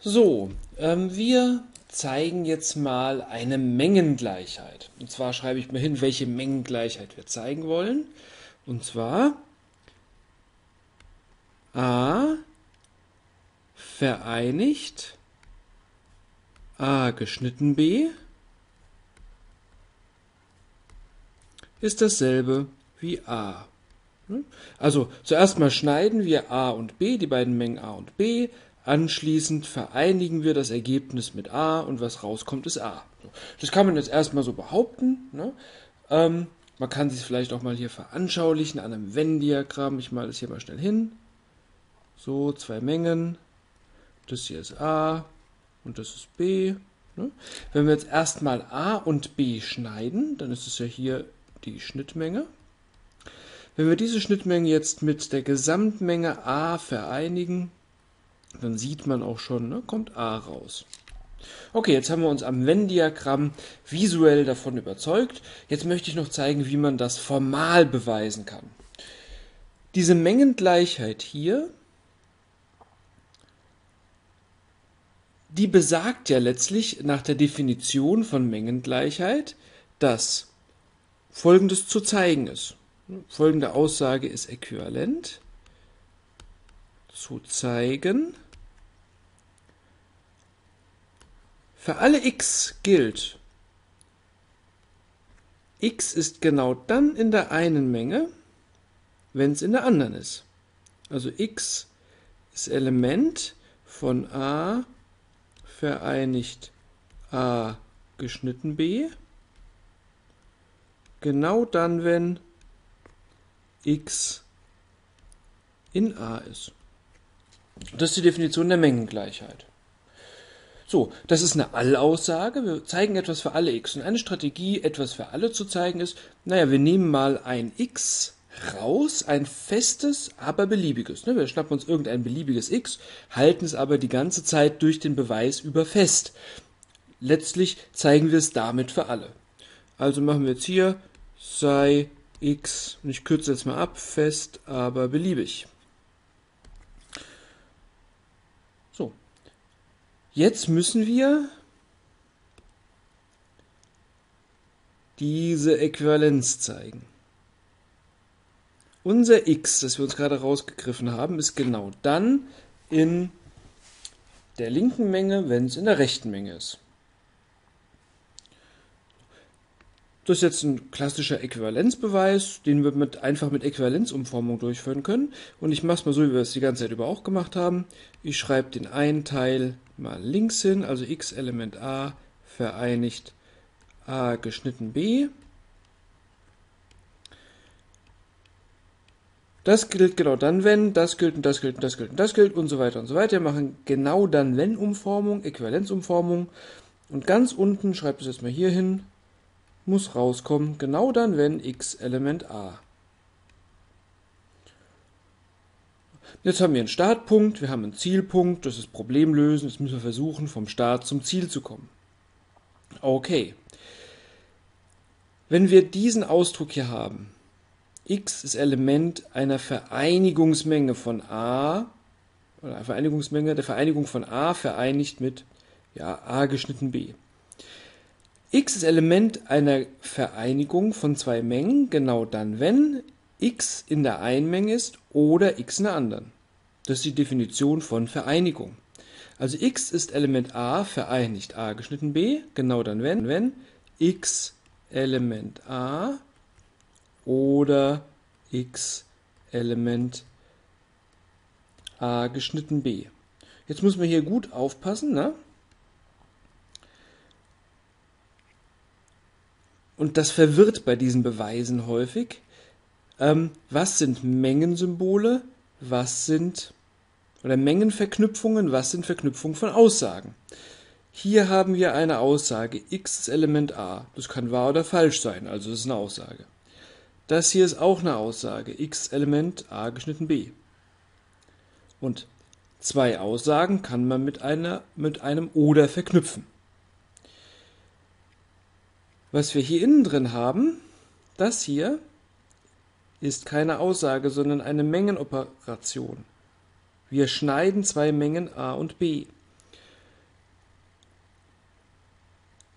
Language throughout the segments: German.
So, ähm, wir zeigen jetzt mal eine Mengengleichheit. Und zwar schreibe ich mir hin, welche Mengengleichheit wir zeigen wollen. Und zwar a vereinigt a geschnitten b ist dasselbe wie a. Also zuerst mal schneiden wir a und b, die beiden Mengen a und b, Anschließend vereinigen wir das Ergebnis mit a und was rauskommt ist a. Das kann man jetzt erstmal so behaupten. Ne? Ähm, man kann sich vielleicht auch mal hier veranschaulichen an einem Venn-Diagramm. Ich male das hier mal schnell hin. So, zwei Mengen. Das hier ist a und das ist b. Ne? Wenn wir jetzt erstmal a und b schneiden, dann ist es ja hier die Schnittmenge. Wenn wir diese Schnittmenge jetzt mit der Gesamtmenge a vereinigen, dann sieht man auch schon, ne, kommt A raus. Okay, jetzt haben wir uns am Venn-Diagramm visuell davon überzeugt. Jetzt möchte ich noch zeigen, wie man das formal beweisen kann. Diese Mengengleichheit hier, die besagt ja letztlich nach der Definition von Mengengleichheit, dass Folgendes zu zeigen ist. Folgende Aussage ist äquivalent zu zeigen. Für alle x gilt, x ist genau dann in der einen Menge, wenn es in der anderen ist. Also x ist Element von a vereinigt a geschnitten b, genau dann, wenn x in a ist. Das ist die Definition der Mengengleichheit. So, das ist eine Allaussage. Wir zeigen etwas für alle x. Und eine Strategie, etwas für alle zu zeigen, ist, naja, wir nehmen mal ein x raus, ein festes, aber beliebiges. Ne, wir schnappen uns irgendein beliebiges x, halten es aber die ganze Zeit durch den Beweis über fest. Letztlich zeigen wir es damit für alle. Also machen wir jetzt hier sei x, und ich kürze jetzt mal ab, fest, aber beliebig. Jetzt müssen wir diese Äquivalenz zeigen. Unser x, das wir uns gerade rausgegriffen haben, ist genau dann in der linken Menge, wenn es in der rechten Menge ist. Das ist jetzt ein klassischer Äquivalenzbeweis, den wir mit, einfach mit Äquivalenzumformung durchführen können. Und ich mache es mal so, wie wir es die ganze Zeit über auch gemacht haben. Ich schreibe den einen Teil mal links hin, also x Element a vereinigt a geschnitten b. Das gilt genau dann, wenn, das gilt und das gilt und das gilt und das gilt und so weiter und so weiter. Wir machen genau dann, wenn Umformung, Äquivalenzumformung. Und ganz unten, schreibt es jetzt mal hier hin, muss rauskommen, genau dann, wenn x Element a. Jetzt haben wir einen Startpunkt, wir haben einen Zielpunkt, das ist Problemlösen, jetzt müssen wir versuchen, vom Start zum Ziel zu kommen. Okay. Wenn wir diesen Ausdruck hier haben, x ist Element einer Vereinigungsmenge von a, oder einer Vereinigungsmenge der Vereinigung von a vereinigt mit ja, a geschnitten b. X ist Element einer Vereinigung von zwei Mengen, genau dann, wenn x in der einen Menge ist oder x in der anderen. Das ist die Definition von Vereinigung. Also x ist Element a vereinigt a geschnitten b, genau dann, wenn, wenn x Element a oder x Element a geschnitten b. Jetzt muss man hier gut aufpassen, ne? und das verwirrt bei diesen Beweisen häufig. Ähm, was sind Mengensymbole? Was sind oder Mengenverknüpfungen? Was sind Verknüpfungen von Aussagen? Hier haben wir eine Aussage, x ist Element a. Das kann wahr oder falsch sein, also das ist eine Aussage. Das hier ist auch eine Aussage, x Element a geschnitten b. Und zwei Aussagen kann man mit, einer, mit einem oder verknüpfen. Was wir hier innen drin haben, das hier ist keine Aussage, sondern eine Mengenoperation. Wir schneiden zwei Mengen a und b.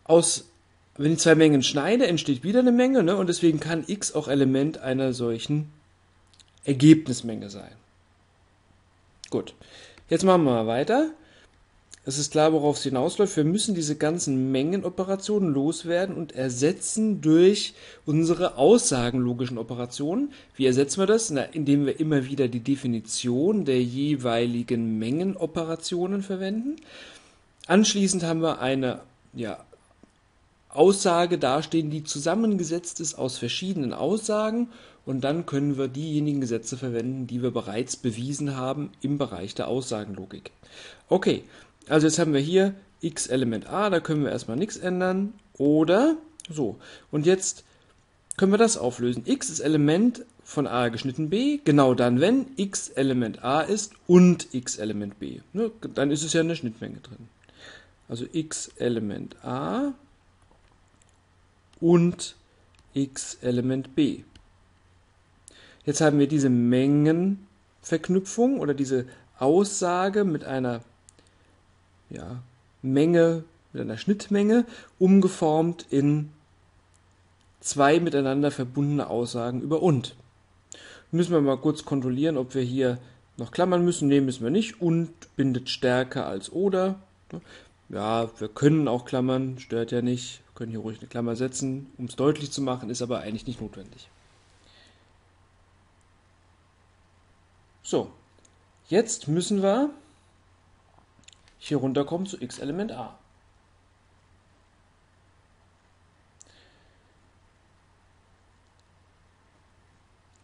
Aus, wenn ich zwei Mengen schneide, entsteht wieder eine Menge, ne? und deswegen kann x auch Element einer solchen Ergebnismenge sein. Gut, jetzt machen wir mal weiter. Es ist klar, worauf es hinausläuft. Wir müssen diese ganzen Mengenoperationen loswerden und ersetzen durch unsere aussagenlogischen Operationen. Wie ersetzen wir das? Na, indem wir immer wieder die Definition der jeweiligen Mengenoperationen verwenden. Anschließend haben wir eine ja, Aussage dastehen, die zusammengesetzt ist aus verschiedenen Aussagen und dann können wir diejenigen Gesetze verwenden, die wir bereits bewiesen haben im Bereich der Aussagenlogik. Okay, also jetzt haben wir hier x Element a, da können wir erstmal nichts ändern. Oder so. Und jetzt können wir das auflösen. x ist Element von a geschnitten b, genau dann, wenn x Element a ist und x Element b. Ne, dann ist es ja eine Schnittmenge drin. Also x Element a und x Element b. Jetzt haben wir diese Mengenverknüpfung oder diese Aussage mit einer ja, Menge, mit einer Schnittmenge, umgeformt in zwei miteinander verbundene Aussagen über und. Müssen wir mal kurz kontrollieren, ob wir hier noch klammern müssen. Nee, müssen wir nicht. Und bindet stärker als oder. Ja, wir können auch klammern, stört ja nicht. Wir können hier ruhig eine Klammer setzen, um es deutlich zu machen, ist aber eigentlich nicht notwendig. So, jetzt müssen wir hier runterkommen zu x Element a.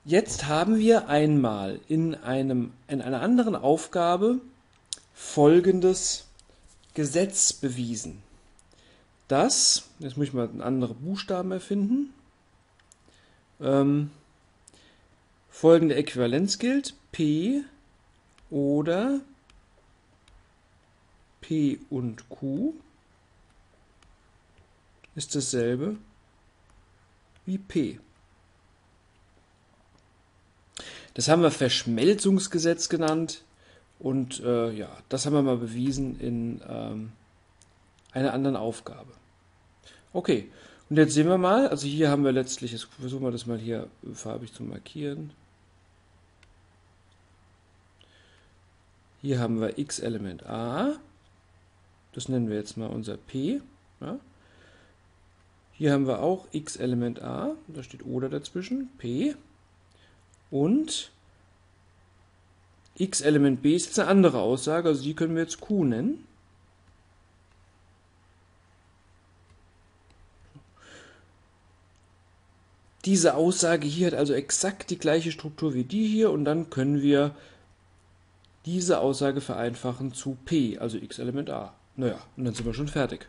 Jetzt haben wir einmal in, einem, in einer anderen Aufgabe folgendes Gesetz bewiesen. Das, jetzt muss ich mal einen anderen Buchstaben erfinden, ähm, folgende Äquivalenz gilt, P oder P und Q ist dasselbe wie P. Das haben wir Verschmelzungsgesetz genannt und äh, ja, das haben wir mal bewiesen in ähm, einer anderen Aufgabe. Okay, und jetzt sehen wir mal, also hier haben wir letztlich, jetzt versuchen wir das mal hier farbig zu markieren. Hier haben wir x Element a das nennen wir jetzt mal unser P. Ja. Hier haben wir auch x Element a, da steht oder dazwischen, P. Und x Element b ist jetzt eine andere Aussage, also die können wir jetzt Q nennen. Diese Aussage hier hat also exakt die gleiche Struktur wie die hier und dann können wir diese Aussage vereinfachen zu P, also x Element a. Naja, und dann sind wir schon fertig.